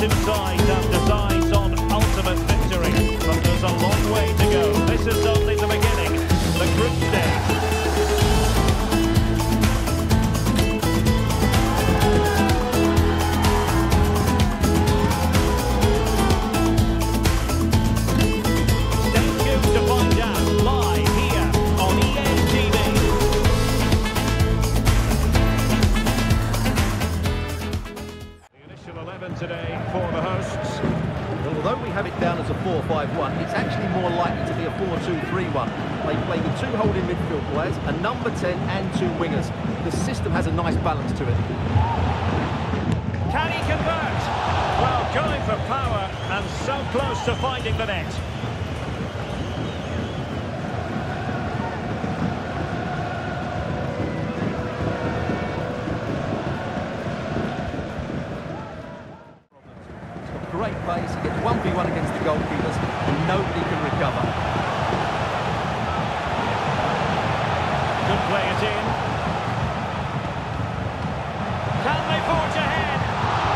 Thursday, more likely to be a 4-2-3-1. They play with two holding midfield players, a number 10 and two wingers. The system has a nice balance to it. Can he convert? Well, going for power and so close to finding the net. He's got great pace, he gets 1v1 against the goalkeepers, and nobody can recover. Good play it in. Can they forge ahead?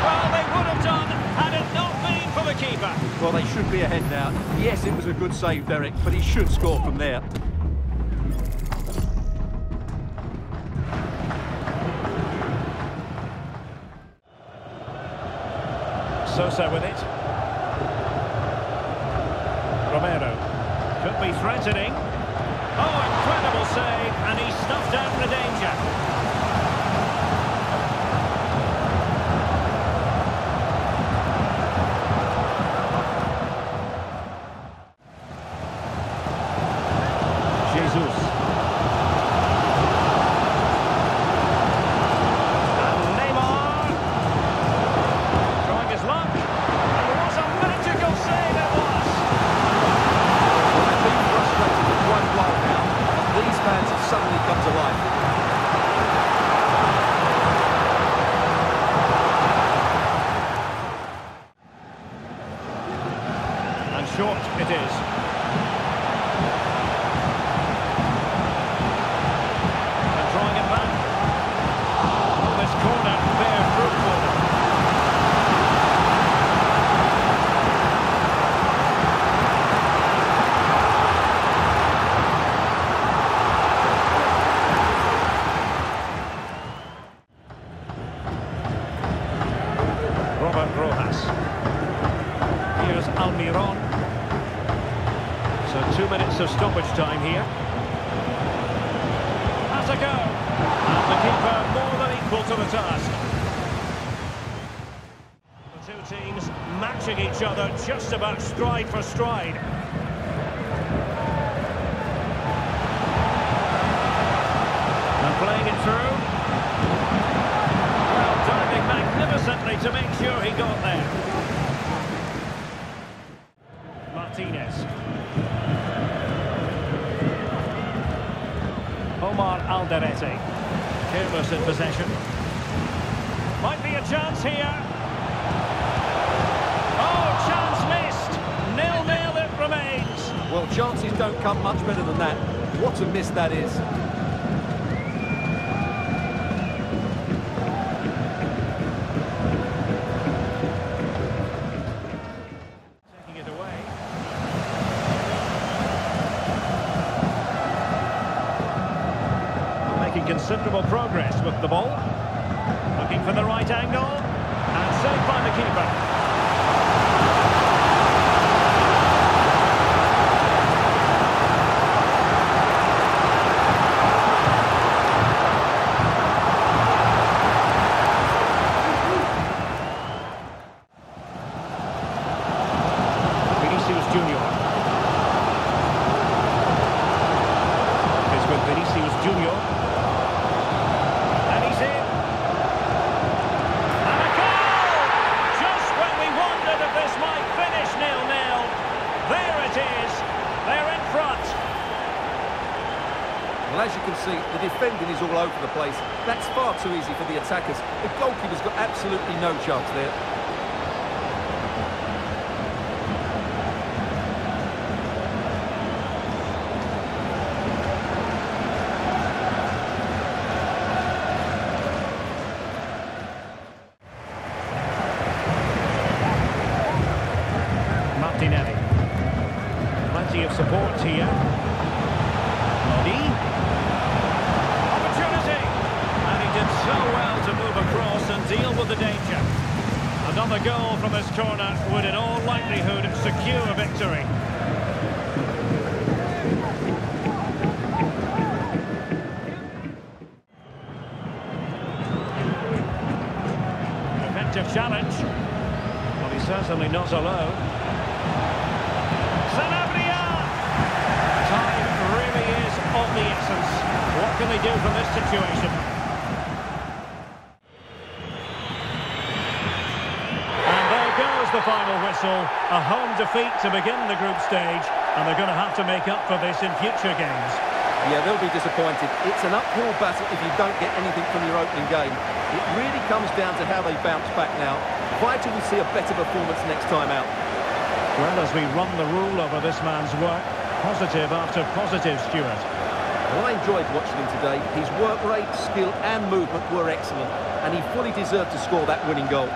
Well, they would have done had it not been for the keeper. Well, they should be ahead now. Yes, it was a good save, Derek, but he should score from there. Sosa with it. Romero. Could be threatening. Oh, incredible save, and he snuffed out the danger. Jesus. And Neymar. Trying his luck. And it was a magical save it was. Well, they've been frustrated with one goal now, and these fans have suddenly come to life. And it is. And drawing it back. This corner fruit for them. Robert Rojas. Here's Almiron. Two minutes of stoppage time here. Has a go. And the keeper more than equal to the task. The two teams matching each other just about stride for stride. And playing it through. Well, diving magnificently to make sure he got there. Omar Alderete. Careless in possession. Might be a chance here. Oh, chance missed. Nil-nil it remains. Well, chances don't come much better than that. What a miss that is. Considerable progress with the ball. Looking for the right angle. And saved by the keeper. And as you can see, the defending is all over the place. That's far too easy for the attackers. The goalkeeper's got absolutely no chance there. Martinelli. Plenty of support here. Body. The goal from this corner would in all likelihood secure a victory. Effective challenge. Well, he's certainly not alone. Sanabria! Time really is of the essence. What can they do from this situation? And there goes the final whistle. A home defeat to begin the group stage, and they're going to have to make up for this in future games. Yeah, they'll be disappointed. It's an uphill battle if you don't get anything from your opening game. It really comes down to how they bounce back now. Vital we see a better performance next time out. Well, as we run the rule over this man's work, positive after positive, Stuart. Well, I enjoyed watching him today. His work rate, skill and movement were excellent, and he fully deserved to score that winning goal.